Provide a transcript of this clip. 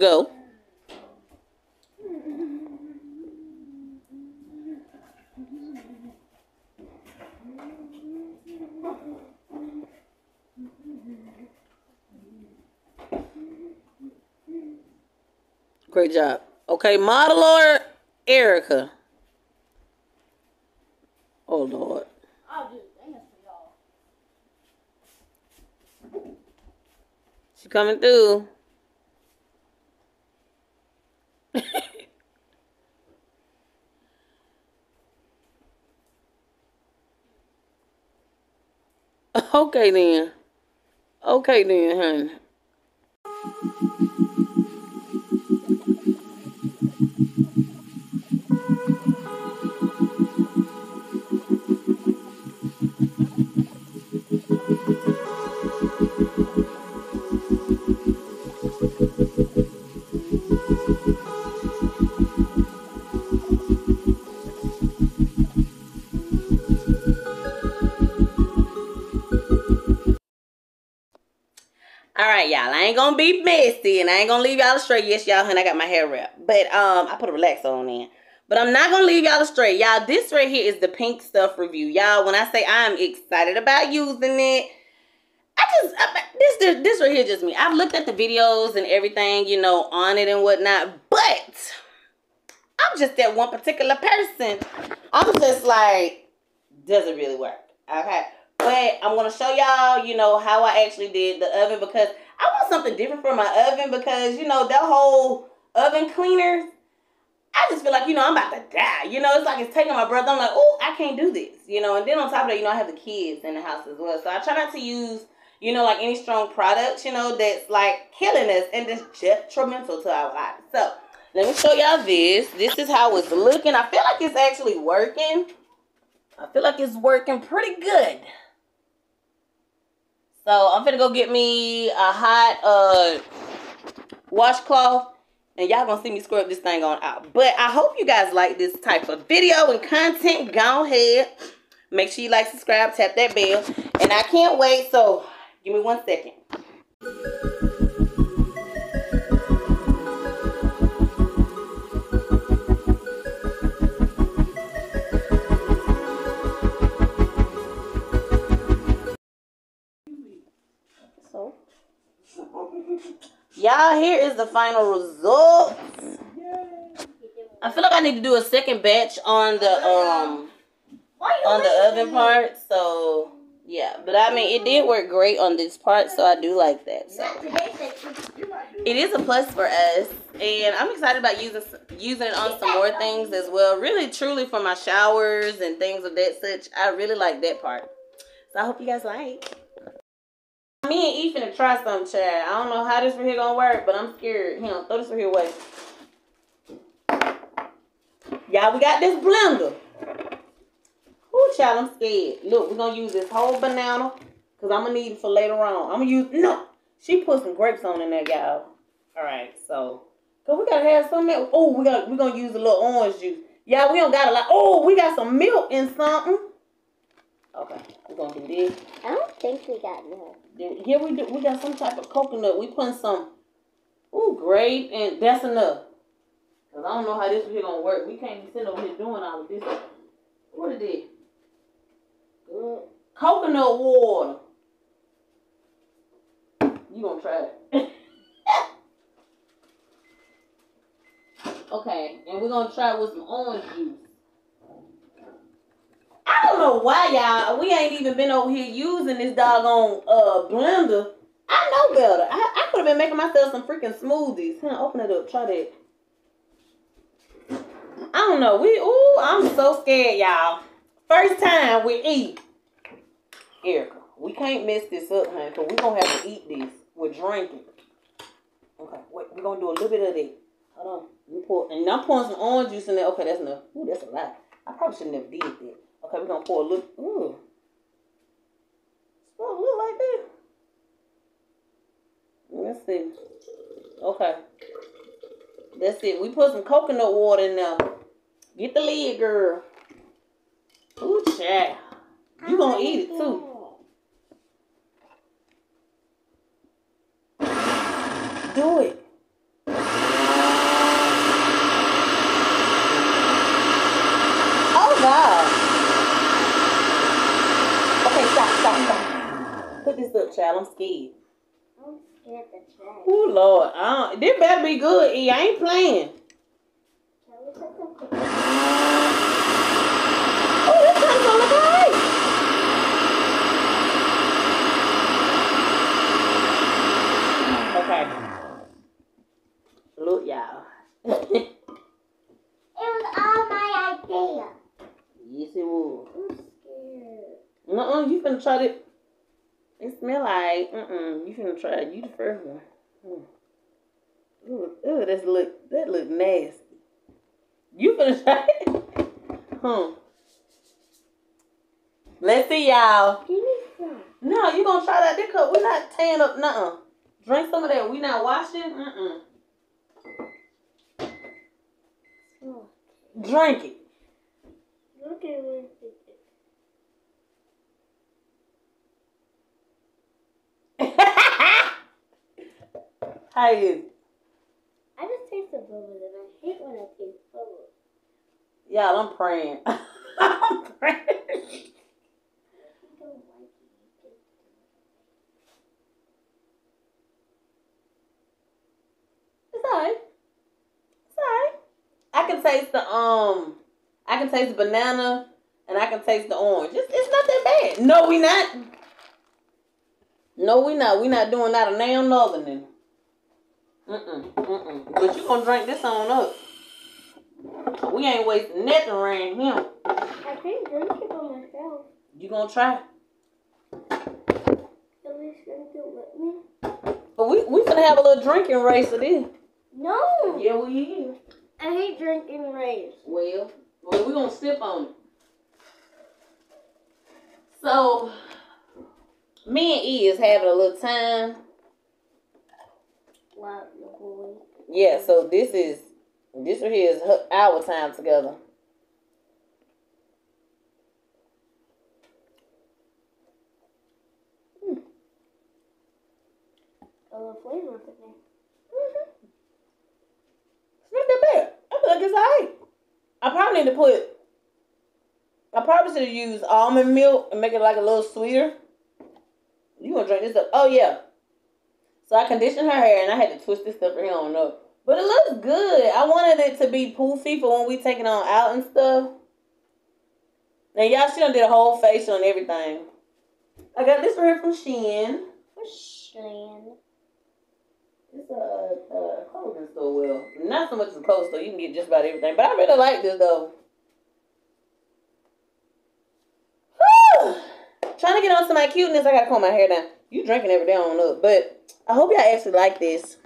Go. Great job. Okay, modeler Erica. Oh Lord. She coming through. Okay then. Okay then, honey. All right, y'all. I ain't gonna be messy and I ain't gonna leave y'all astray. Yes, y'all, honey, I got my hair wrapped. But um, I put a relaxer on in. But I'm not gonna leave y'all astray. Y'all, this right here is the pink stuff review. Y'all, when I say I'm excited about using it, I just I, this, this this right here just me. I've looked at the videos and everything, you know, on it and whatnot, but I'm just that one particular person. I'm just like, does it really work? Okay. But I'm gonna show y'all, you know, how I actually did the oven because I want something different for my oven because you know that whole oven cleaner. I just feel like you know I'm about to die. You know, it's like it's taking my breath. I'm like, oh, I can't do this. You know, and then on top of that, you know, I have the kids in the house as well, so I try not to use, you know, like any strong products, you know, that's like killing us and that's detrimental to our lives. So let me show y'all this. This is how it's looking. I feel like it's actually working. I feel like it's working pretty good. So I'm gonna go get me a hot uh washcloth and y'all gonna see me scrub this thing on out. But I hope you guys like this type of video and content. Go ahead. Make sure you like, subscribe, tap that bell. And I can't wait, so give me one second. Y'all, here is the final result. I feel like I need to do a second batch on the um on the oven part. So yeah, but I mean it did work great on this part, so I do like that. So it is a plus for us, and I'm excited about using using it on some more things as well. Really, truly for my showers and things of that such. I really like that part. So I hope you guys like. Me and E finna try something, Chad. I don't know how this right here gonna work, but I'm scared. Him, throw this right here away. Y'all, we got this blender. Ooh, child, I'm scared. Look, we're gonna use this whole banana because I'm gonna need it for later on. I'm gonna use no. She put some grapes on in there, y'all. All right, so cause we gotta have some milk. Oh, we got we gonna use a little orange juice. Yeah, we don't got a lot. Oh, we got some milk in something. Okay, we're gonna do this. I don't think we got. Then here we do. We got some type of coconut. We putting some. Ooh, grape, and that's enough. Cause I don't know how this here gonna work. We can't be sitting over here doing all of this. What is it? Good. Coconut water. You gonna try it? okay, and we're gonna try it with some orange juice. I don't know why y'all we ain't even been over here using this doggone uh blender. I know better. I, I could have been making myself some freaking smoothies. Huh, open it up. Try that. I don't know. We ooh, I'm so scared, y'all. First time we eat. Erica, we can't mess this up, honey, because we're gonna have to eat this We're drinking. Okay, wait, we're gonna do a little bit of that. Hold on. Pour and I'm pouring some orange juice in there. Okay, that's enough. Ooh, that's a lot. I probably shouldn't have did that. Okay, we're gonna pour a little ooh. Look like that. Let's see. Okay. That's it. We put some coconut water in there. Get the lid, girl. Ooh, child. You gonna eat it too. Do it. This up, child. I'm scared. I'm scared to try. Oh Lord, uh, this better be good. E. I ain't playing. Can we put some Oh, this kind of look alright. Okay. Look, y'all. It was all my idea. yes, it was. I'm scared. Uh-uh, you finna try it. It smell like, uh-uh, you finna try it. You the first one. Hmm. Ooh, ooh, that's look, that look nasty. You finna try it? Hmm. Let's see, y'all. Give me some. No, you gonna try that dick cup. We're not tearing up, nothing. Drink some of that. We not washing? Mm-mm. Drink it. look at me. Is I just taste the bubbles and I hate when I taste bubbles. Y'all, I'm praying. I'm praying. I don't like it. It's alright. It's alright. I can taste the um I can taste the banana and I can taste the orange. It's, it's not that bad. No, we not. No, we not. We not doing not a damn northern. Mm-mm. Mm-mm. But you gonna drink this on up. We ain't wasting nothing around here. I can't drink it by myself. You gonna try? At least drink it with me. But we we finna have a little drinking race of this. No! Yeah, we is. I hate drinking rays. Well, well, we're gonna sip on it. So, me and E is having a little time. Yeah, so this is this right here is our time together. Hmm. A little flavor in there. Mm-hmm. It's not that bad. I feel like it's alright. I probably need to put. I probably should used almond milk and make it like a little sweeter. You gonna drink this up? Oh yeah. So I conditioned her hair and I had to twist this stuff here on up. But it looks good. I wanted it to be poofy for when we take it on out and stuff. Now y'all, she done did a whole facial and everything. I got this right from Shein. Shan. It's a, a clothing store. Well, not so much as a clothing store. You can get just about everything. But I really like this though. Whew. Trying to get on to my cuteness. I gotta comb my hair down. You drinking every day on up. But I hope y'all actually like this.